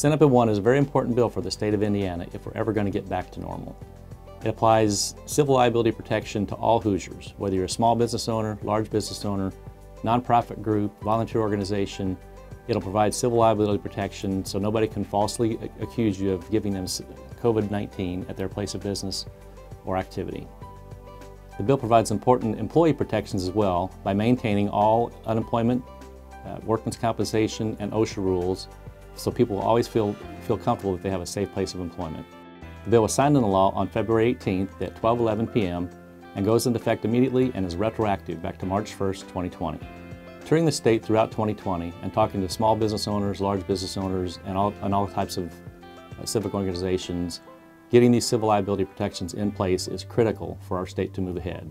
Senate Bill 1 is a very important bill for the state of Indiana if we're ever going to get back to normal. It applies civil liability protection to all Hoosiers, whether you're a small business owner, large business owner, nonprofit group, volunteer organization. It'll provide civil liability protection so nobody can falsely accuse you of giving them COVID-19 at their place of business or activity. The bill provides important employee protections as well by maintaining all unemployment, uh, workman's compensation, and OSHA rules so people will always feel, feel comfortable that they have a safe place of employment. The bill was signed into law on February 18th at 12:11 p.m. and goes into effect immediately and is retroactive back to March 1st, 2020. Touring the state throughout 2020 and talking to small business owners, large business owners, and all, and all types of uh, civic organizations, getting these civil liability protections in place is critical for our state to move ahead.